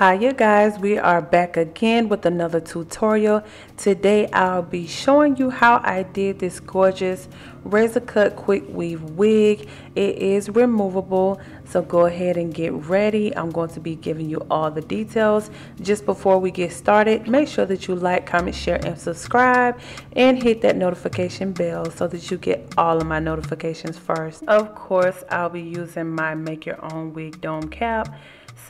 Hi you guys, we are back again with another tutorial. Today I'll be showing you how I did this gorgeous razor cut quick weave wig. It is removable, so go ahead and get ready. I'm going to be giving you all the details. Just before we get started, make sure that you like, comment, share, and subscribe and hit that notification bell so that you get all of my notifications first. Of course, I'll be using my make your own wig dome cap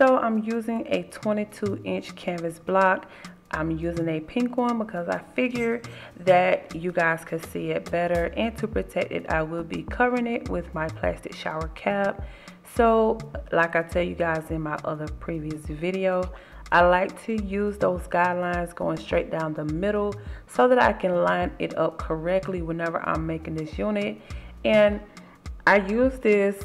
so I'm using a 22 inch canvas block. I'm using a pink one because I figured that you guys could see it better and to protect it I will be covering it with my plastic shower cap. So like I tell you guys in my other previous video, I like to use those guidelines going straight down the middle so that I can line it up correctly whenever I'm making this unit. And I use this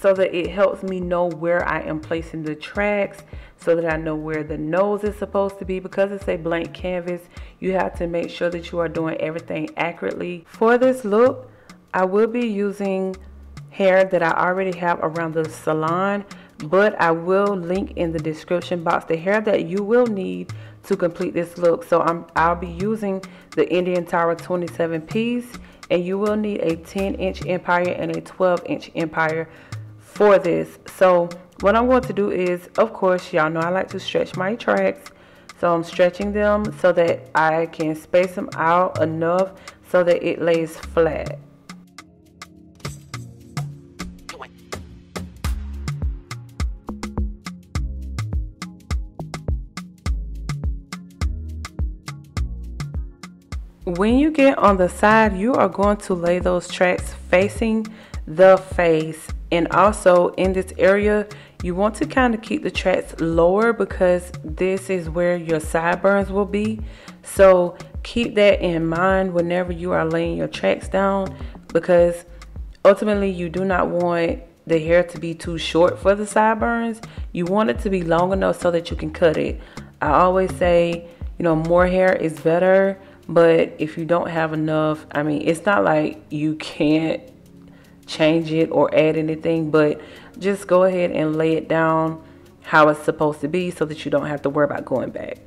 so that it helps me know where I am placing the tracks so that I know where the nose is supposed to be. Because it's a blank canvas you have to make sure that you are doing everything accurately. For this look I will be using hair that I already have around the salon but I will link in the description box the hair that you will need to complete this look. So I'm I'll be using the Indian Tara 27 piece and you will need a 10 inch empire and a 12 inch empire for this. So what I'm going to do is, of course, y'all know I like to stretch my tracks. So I'm stretching them so that I can space them out enough so that it lays flat. When you get on the side, you are going to lay those tracks facing the face and also in this area you want to kind of keep the tracks lower because this is where your sideburns will be. So keep that in mind whenever you are laying your tracks down because ultimately you do not want the hair to be too short for the sideburns. You want it to be long enough so that you can cut it. I always say you know more hair is better but if you don't have enough I mean it's not like you can't change it or add anything, but just go ahead and lay it down how it's supposed to be so that you don't have to worry about going back.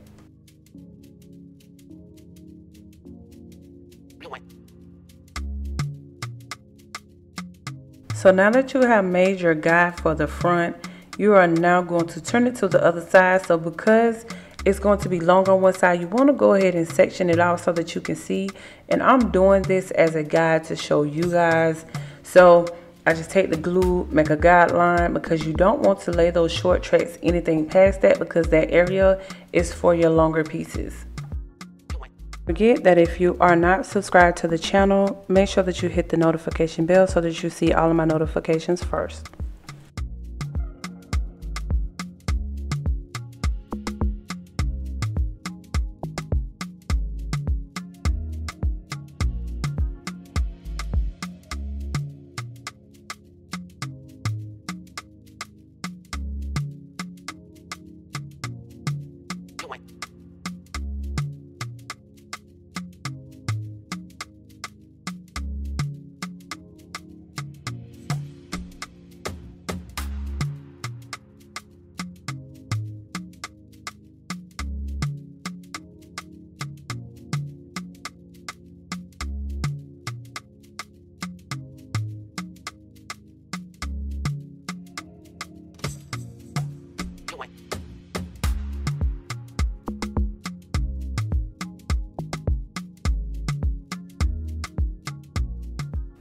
So now that you have made your guide for the front, you are now going to turn it to the other side. So because it's going to be long on one side, you want to go ahead and section it off so that you can see. And I'm doing this as a guide to show you guys so I just take the glue, make a guideline because you don't want to lay those short tracks anything past that because that area is for your longer pieces. Forget that if you are not subscribed to the channel, make sure that you hit the notification bell so that you see all of my notifications first.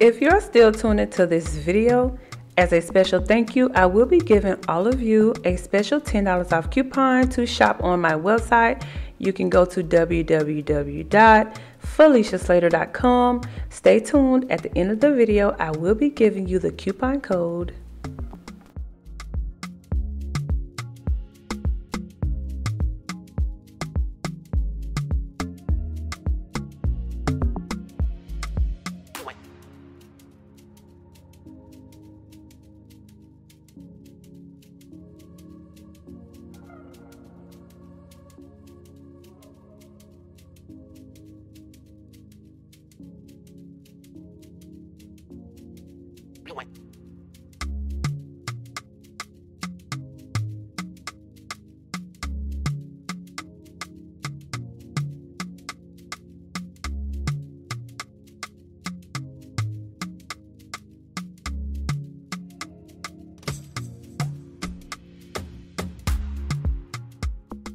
If you're still tuned into this video, as a special thank you, I will be giving all of you a special $10 off coupon to shop on my website. You can go to www.feliciaslater.com. Stay tuned. At the end of the video, I will be giving you the coupon code.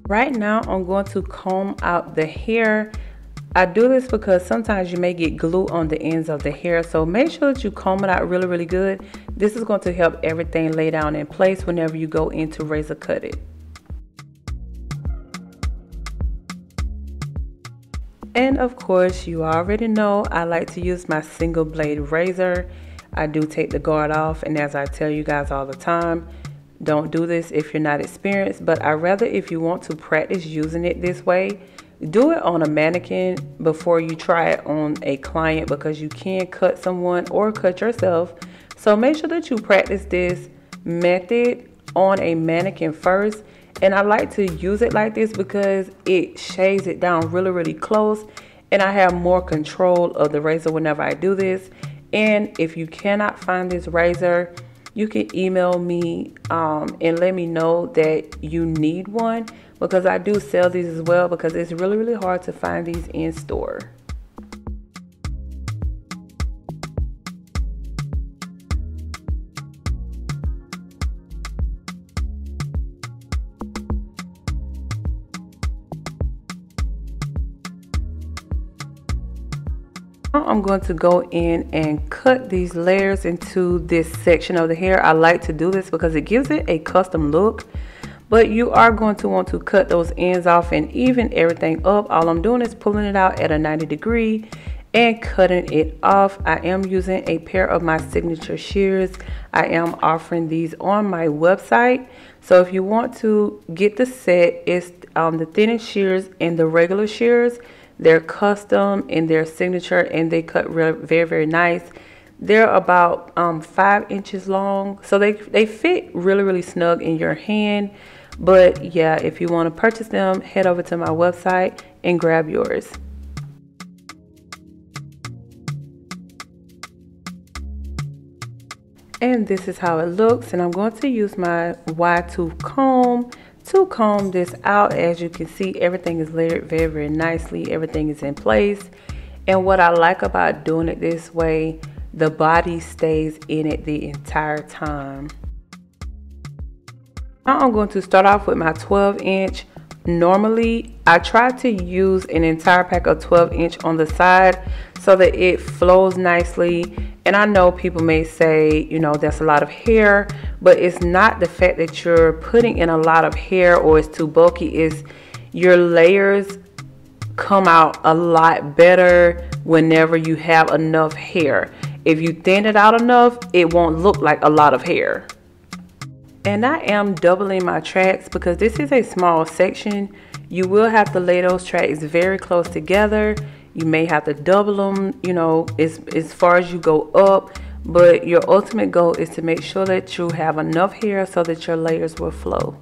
Right now, I'm going to comb out the hair. I do this because sometimes you may get glue on the ends of the hair. So make sure that you comb it out really, really good. This is going to help everything lay down in place whenever you go in to razor cut it. And of course, you already know I like to use my single blade razor. I do take the guard off and as I tell you guys all the time, don't do this if you're not experienced, but I rather if you want to practice using it this way, do it on a mannequin before you try it on a client because you can cut someone or cut yourself. So make sure that you practice this method on a mannequin first and I like to use it like this because it shades it down really, really close. And I have more control of the razor whenever I do this. And if you cannot find this razor, you can email me um, and let me know that you need one because I do sell these as well because it's really, really hard to find these in store. I'm going to go in and cut these layers into this section of the hair. I like to do this because it gives it a custom look. But you are going to want to cut those ends off and even everything up. All I'm doing is pulling it out at a 90 degree and cutting it off. I am using a pair of my signature shears. I am offering these on my website. So if you want to get the set, it's um, the thinnest shears and the regular shears. They're custom in their signature and they cut very, very nice. They're about um, five inches long. So they, they fit really, really snug in your hand. But yeah, if you want to purchase them, head over to my website and grab yours. And this is how it looks. And I'm going to use my wide tooth comb to comb this out. As you can see, everything is layered very, very nicely. Everything is in place. And what I like about doing it this way, the body stays in it the entire time. Now I'm going to start off with my 12 inch. Normally, I try to use an entire pack of 12 inch on the side so that it flows nicely and I know people may say, you know, that's a lot of hair, but it's not the fact that you're putting in a lot of hair or it's too bulky. Is your layers come out a lot better whenever you have enough hair. If you thin it out enough, it won't look like a lot of hair. And I am doubling my tracks because this is a small section. You will have to lay those tracks very close together you may have to double them, you know, as, as far as you go up. But your ultimate goal is to make sure that you have enough hair so that your layers will flow.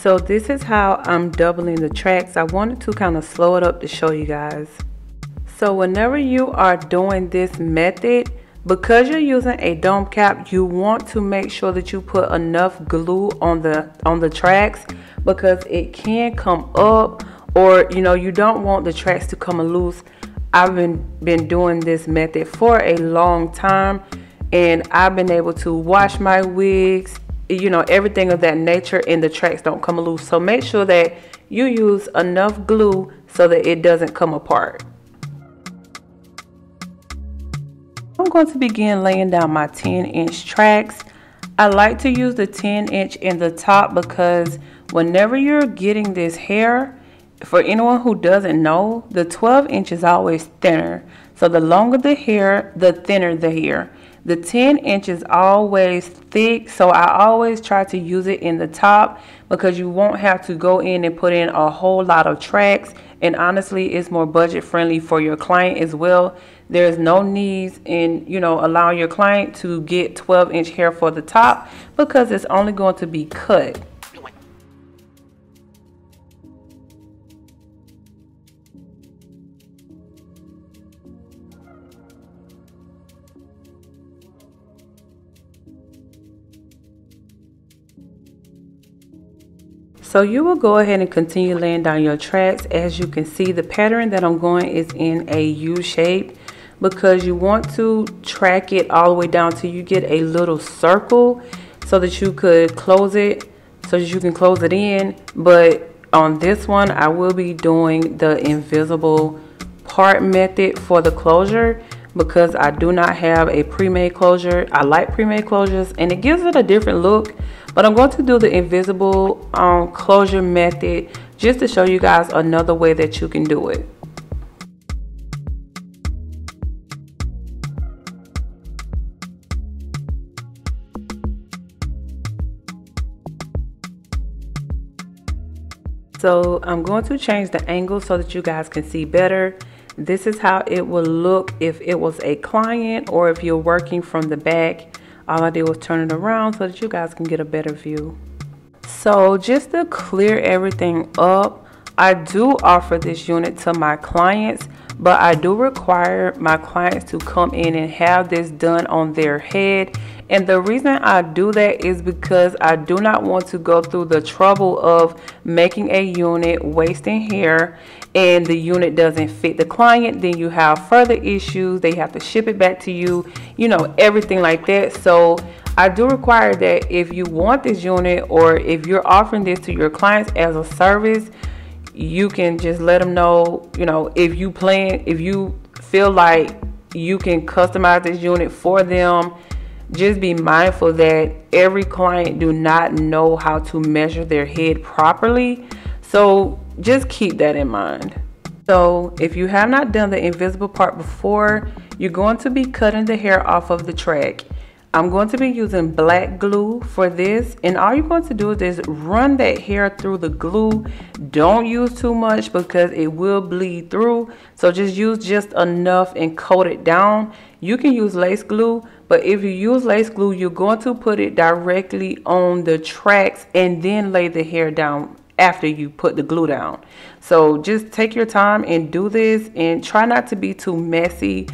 So this is how I'm doubling the tracks. I wanted to kind of slow it up to show you guys. So whenever you are doing this method, because you're using a dome cap, you want to make sure that you put enough glue on the on the tracks because it can come up or you know you don't want the tracks to come loose. I've been been doing this method for a long time and I've been able to wash my wigs you know, everything of that nature and the tracks don't come loose. So make sure that you use enough glue so that it doesn't come apart. I'm going to begin laying down my 10 inch tracks. I like to use the 10 inch in the top because whenever you're getting this hair, for anyone who doesn't know, the 12 inch is always thinner. So the longer the hair, the thinner the hair. The 10 inch is always thick, so I always try to use it in the top because you won't have to go in and put in a whole lot of tracks. And honestly, it's more budget friendly for your client as well. There's no needs in, you know, allowing your client to get 12 inch hair for the top because it's only going to be cut. So you will go ahead and continue laying down your tracks. As you can see, the pattern that I'm going is in a U shape because you want to track it all the way down till you get a little circle so that you could close it so that you can close it in. But on this one, I will be doing the invisible part method for the closure because I do not have a pre-made closure. I like pre-made closures and it gives it a different look. But I'm going to do the invisible um, closure method just to show you guys another way that you can do it. So I'm going to change the angle so that you guys can see better. This is how it will look if it was a client or if you're working from the back. All I did was turn it around so that you guys can get a better view. So just to clear everything up, I do offer this unit to my clients, but I do require my clients to come in and have this done on their head and the reason I do that is because I do not want to go through the trouble of making a unit, wasting hair, and the unit doesn't fit the client. Then you have further issues. They have to ship it back to you, you know, everything like that. So I do require that if you want this unit or if you're offering this to your clients as a service, you can just let them know, you know, if you plan, if you feel like you can customize this unit for them just be mindful that every client do not know how to measure their head properly. So just keep that in mind. So if you have not done the invisible part before, you're going to be cutting the hair off of the track. I'm going to be using black glue for this and all you're going to do is just run that hair through the glue. Don't use too much because it will bleed through. So just use just enough and coat it down. You can use lace glue but if you use lace glue you're going to put it directly on the tracks and then lay the hair down after you put the glue down. So just take your time and do this and try not to be too messy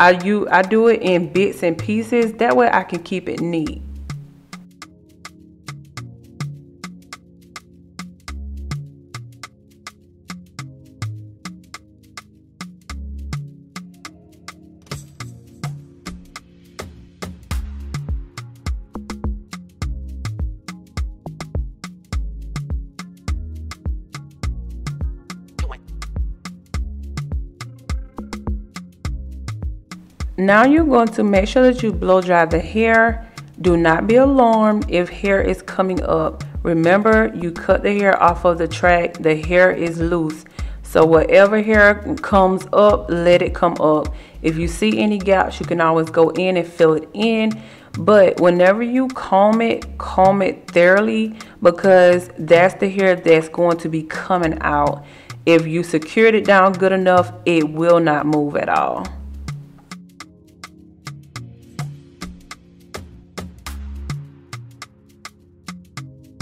I you I do it in bits and pieces. That way I can keep it neat. Now you're going to make sure that you blow dry the hair. Do not be alarmed if hair is coming up. Remember, you cut the hair off of the track. The hair is loose. So whatever hair comes up, let it come up. If you see any gaps, you can always go in and fill it in. But whenever you comb it, comb it thoroughly because that's the hair that's going to be coming out. If you secured it down good enough, it will not move at all.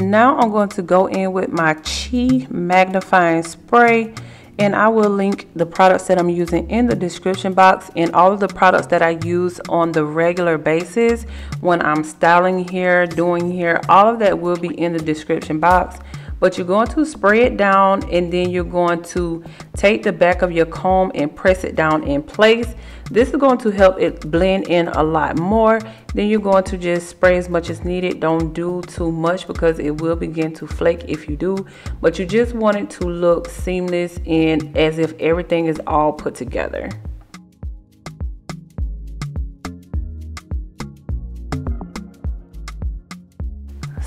Now I'm going to go in with my Chi magnifying spray and I will link the products that I'm using in the description box and all of the products that I use on the regular basis when I'm styling hair, doing hair, all of that will be in the description box but you're going to spray it down and then you're going to take the back of your comb and press it down in place. This is going to help it blend in a lot more. Then you're going to just spray as much as needed. Don't do too much because it will begin to flake if you do. But you just want it to look seamless and as if everything is all put together.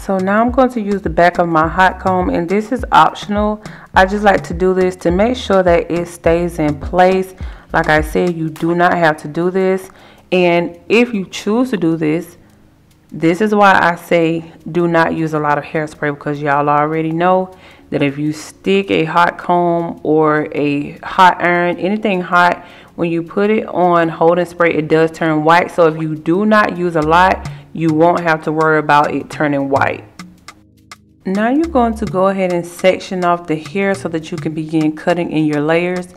So now I'm going to use the back of my hot comb and this is optional. I just like to do this to make sure that it stays in place. Like I said, you do not have to do this. And if you choose to do this, this is why I say do not use a lot of hairspray because y'all already know that if you stick a hot comb or a hot iron, anything hot, when you put it on holding spray, it does turn white. So if you do not use a lot, you won't have to worry about it turning white. Now you're going to go ahead and section off the hair so that you can begin cutting in your layers.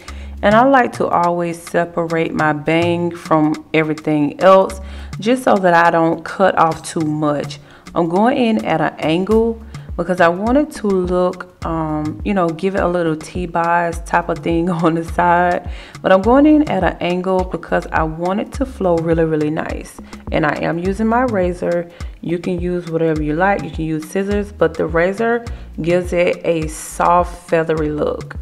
And I like to always separate my bang from everything else just so that I don't cut off too much. I'm going in at an angle because I wanted to look, um, you know, give it a little T-bias type of thing on the side. But I'm going in at an angle because I want it to flow really, really nice. And I am using my razor. You can use whatever you like. You can use scissors, but the razor gives it a soft, feathery look.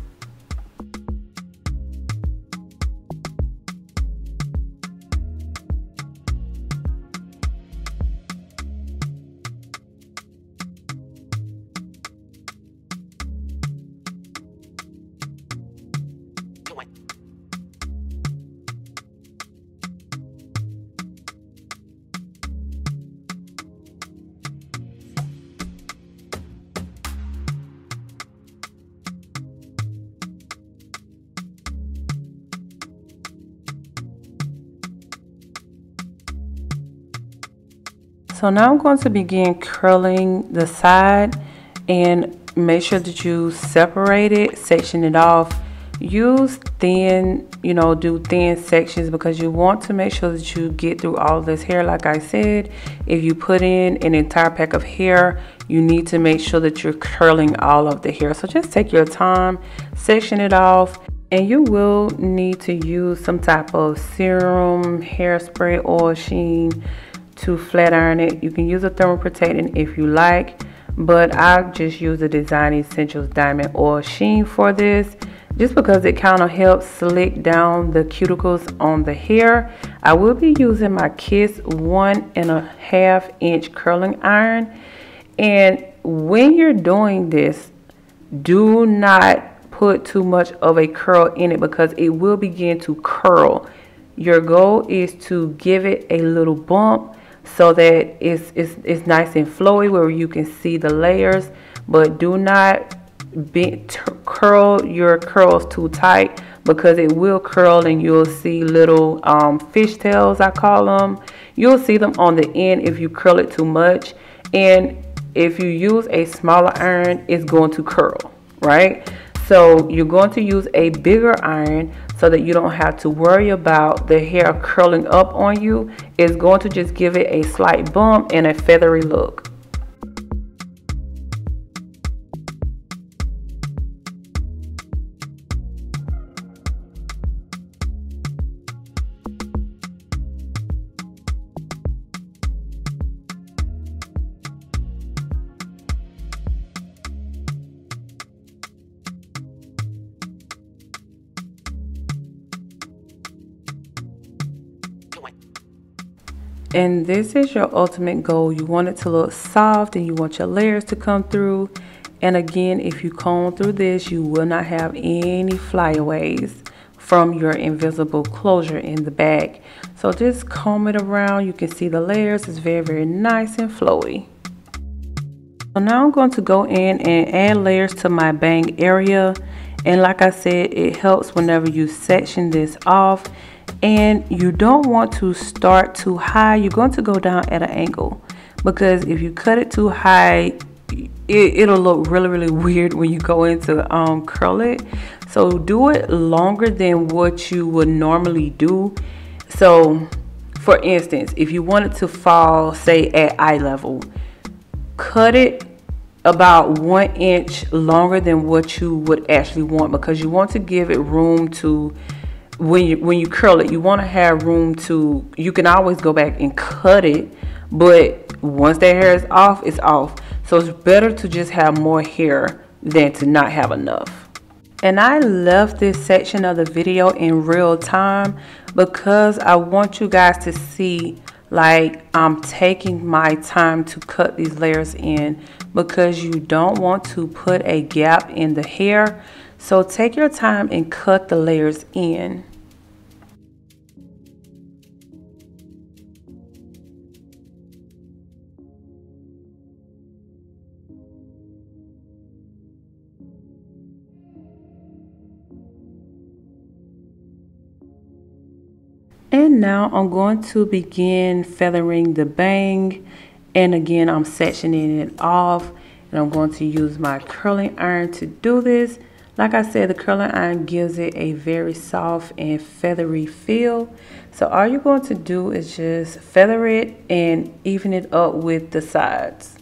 So now I'm going to begin curling the side and make sure that you separate it, section it off. Use thin, you know, do thin sections because you want to make sure that you get through all this hair. Like I said, if you put in an entire pack of hair, you need to make sure that you're curling all of the hair. So just take your time, section it off, and you will need to use some type of serum, hairspray, oil sheen, to flat iron it. You can use a thermal protectant if you like, but I just use the Design Essentials Diamond Oil Sheen for this just because it kind of helps slick down the cuticles on the hair. I will be using my Kiss one and a half inch curling iron. And when you're doing this, do not put too much of a curl in it because it will begin to curl. Your goal is to give it a little bump so that it's, it's, it's nice and flowy where you can see the layers but do not be, curl your curls too tight because it will curl and you'll see little um, fishtails I call them you'll see them on the end if you curl it too much. And if you use a smaller iron it's going to curl right? So you're going to use a bigger iron so that you don't have to worry about the hair curling up on you. It's going to just give it a slight bump and a feathery look. And this is your ultimate goal. You want it to look soft and you want your layers to come through. And again, if you comb through this, you will not have any flyaways from your invisible closure in the back. So just comb it around. You can see the layers. It's very, very nice and flowy. So now I'm going to go in and add layers to my bang area. And like I said, it helps whenever you section this off and you don't want to start too high you're going to go down at an angle. Because if you cut it too high it, will look really really weird when you go into um, curl it. So do it longer than what you would normally do. So for instance if you want it to fall say at eye level cut it about one inch longer than what you would actually want because you want to give it room to when you when you curl it, you want to have room to. You can always go back and cut it, but once that hair is off, it's off. So it's better to just have more hair than to not have enough. And I left this section of the video in real time because I want you guys to see like I'm taking my time to cut these layers in because you don't want to put a gap in the hair. So take your time and cut the layers in. Now I'm going to begin feathering the bang. And again, I'm sectioning it off. And I'm going to use my curling iron to do this. Like I said, the curling iron gives it a very soft and feathery feel. So all you're going to do is just feather it and even it up with the sides.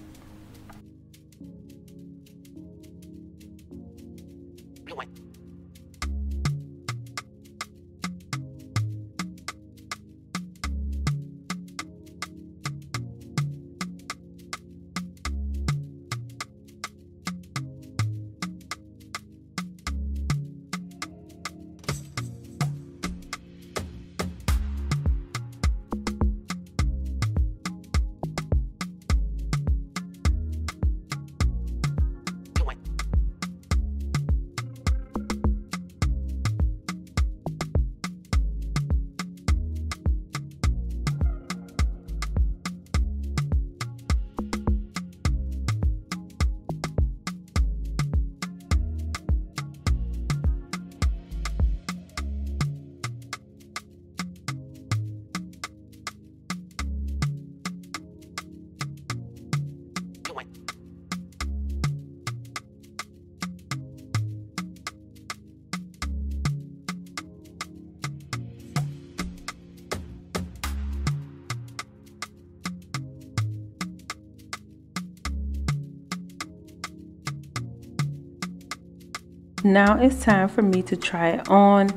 Now it's time for me to try it on.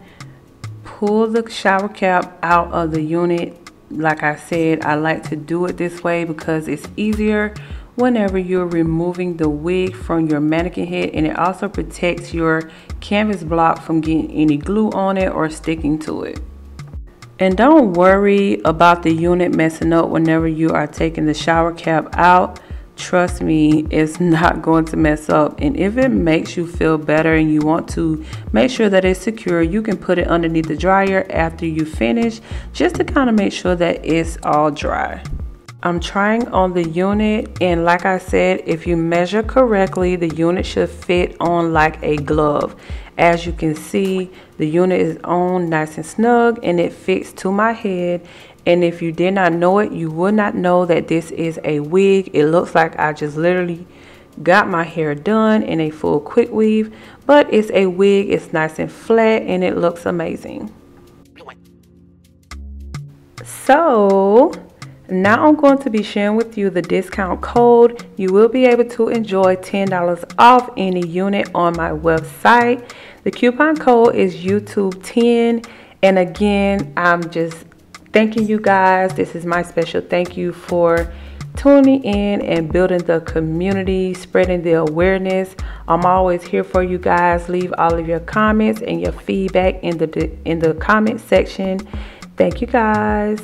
Pull the shower cap out of the unit. Like I said, I like to do it this way because it's easier whenever you're removing the wig from your mannequin head and it also protects your canvas block from getting any glue on it or sticking to it. And don't worry about the unit messing up whenever you are taking the shower cap out trust me, it's not going to mess up. And if it makes you feel better and you want to make sure that it's secure, you can put it underneath the dryer after you finish just to kind of make sure that it's all dry. I'm trying on the unit and like I said, if you measure correctly, the unit should fit on like a glove. As you can see, the unit is on nice and snug and it fits to my head and if you did not know it, you would not know that this is a wig. It looks like I just literally got my hair done in a full quick weave, but it's a wig. It's nice and flat and it looks amazing. So now I'm going to be sharing with you the discount code. You will be able to enjoy $10 off any unit on my website. The coupon code is YouTube10. And again, I'm just thanking you guys. This is my special thank you for tuning in and building the community, spreading the awareness. I'm always here for you guys. Leave all of your comments and your feedback in the in the comment section. Thank you guys.